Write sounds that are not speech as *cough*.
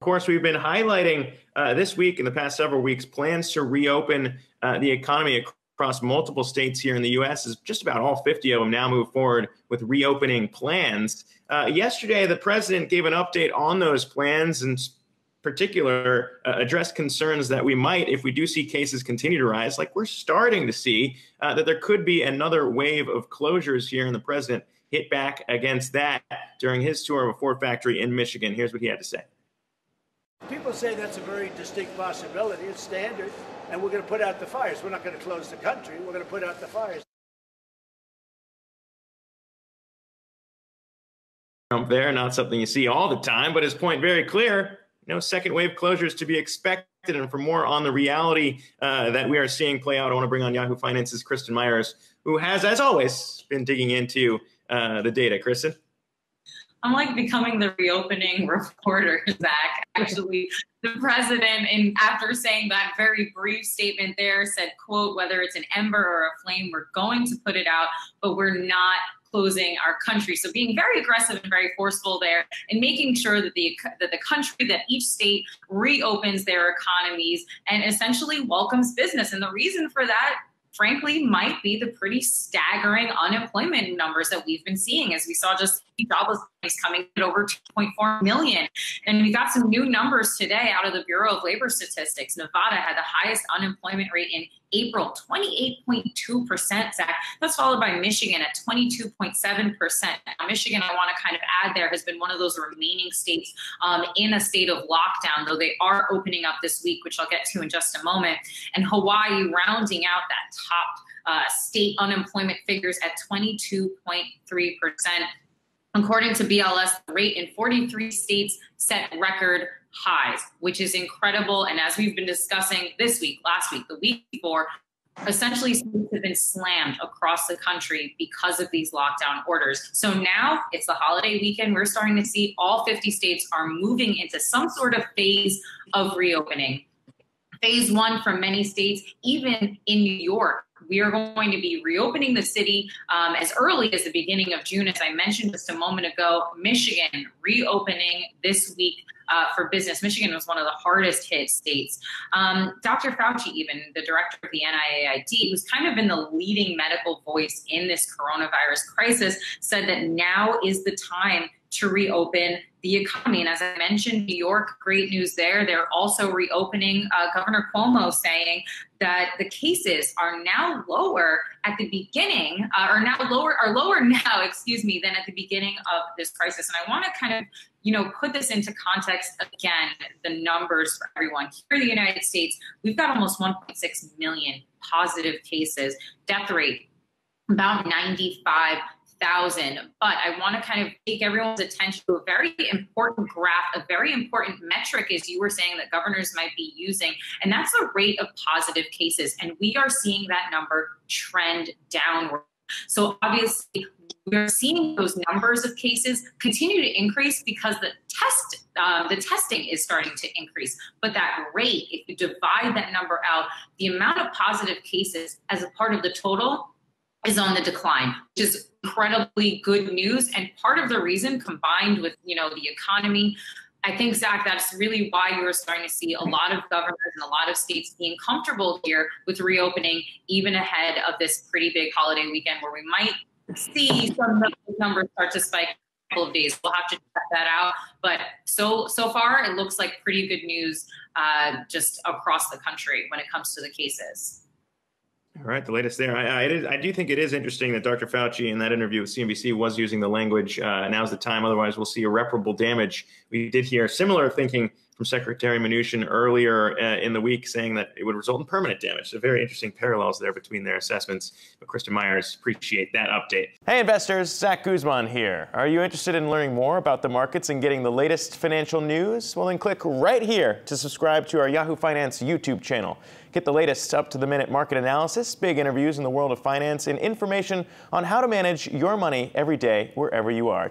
course, we've been highlighting uh, this week and the past several weeks plans to reopen uh, the economy across multiple states here in the U.S. As just about all 50 of them now move forward with reopening plans. Uh, yesterday, the president gave an update on those plans and particular uh, addressed concerns that we might, if we do see cases continue to rise, like we're starting to see, uh, that there could be another wave of closures here, and the president hit back against that during his tour of a Ford factory in Michigan. Here's what he had to say. People say that's a very distinct possibility. It's standard, and we're going to put out the fires. We're not going to close the country. We're going to put out the fires. Trump there, not something you see all the time, but his point very clear. No second wave closures to be expected. And for more on the reality uh, that we are seeing play out, I want to bring on Yahoo Finance's Kristin Myers, who has, as always, been digging into uh, the data. Kristin? I'm like becoming the reopening *laughs* reporter, Zack. Actually, the president, in after saying that very brief statement there, said, "quote Whether it's an ember or a flame, we're going to put it out, but we're not." closing our country so being very aggressive and very forceful there and making sure that the that the country that each state reopens their economies and essentially welcomes business and the reason for that frankly might be the pretty staggering unemployment numbers that we've been seeing as we saw just jobless coming at over 2.4 million. And we got some new numbers today out of the bureau of labor statistics. Nevada had the highest unemployment rate in April, 28.2%, Zack. That's followed by Michigan at 22.7%. Now, Michigan, I want to kind of add there, has been one of those remaining states um, in a state of lockdown, though they are opening up this week, which I'll get to in just a moment. And Hawaii rounding out that top uh, state unemployment figures at 22.3%. According to BLS, the rate in 43 states set record highs, which is incredible. And as we've been discussing this week, last week, the week before, essentially states have been slammed across the country because of these lockdown orders. So now it's the holiday weekend. We're starting to see all 50 states are moving into some sort of phase of reopening. Phase one for many states, even in New York, we are going to be reopening the city um, as early as the beginning of June, as I mentioned just a moment ago. Michigan reopening this week uh, for business. Michigan was one of the hardest hit states. Um, Dr. Fauci, even the director of the NIAID, who's kind of been the leading medical voice in this coronavirus crisis, said that now is the time to reopen the economy. And as I mentioned, New York, great news there. They're also reopening. Uh, Governor Cuomo saying that the cases are now lower at the beginning, uh, or now lower, are lower *laughs* now, excuse me, than at the beginning of this crisis. And I want to kind of, you know, put this into context again, the numbers for everyone. Here in the United States, we've got almost 1.6 million positive cases, death rate about 95 thousand. But I want to kind of take everyone's attention to a very important graph, a very important metric, as you were saying, that governors might be using, and that's the rate of positive cases. And we are seeing that number trend downward. So obviously, we're seeing those numbers of cases continue to increase because the test, uh, the testing is starting to increase. But that rate, if you divide that number out, the amount of positive cases as a part of the total is on the decline, which is incredibly good news. And part of the reason, combined with you know the economy, I think Zack, that's really why you are starting to see a lot of governments and a lot of states being comfortable here with reopening, even ahead of this pretty big holiday weekend, where we might see some numbers start to spike. Couple of days, we'll have to check that out. But so so far, it looks like pretty good news uh, just across the country when it comes to the cases. All right, the latest there. I, I, I, do think it is interesting that Dr. Fauci in that interview with CNBC was using the language, uh, now's the time, otherwise we'll see irreparable damage. We did hear similar thinking from Secretary Mnuchin earlier uh, in the week saying that it would result in permanent damage. So very interesting parallels there between their assessments. But Kristin Myers, appreciate that update. Hey investors, Zack Guzman here. Are you interested in learning more about the markets and getting the latest financial news? Well then click right here to subscribe to our Yahoo Finance YouTube channel. Get the latest up-to-the-minute market analysis, big interviews in the world of finance, and information on how to manage your money every day wherever you are.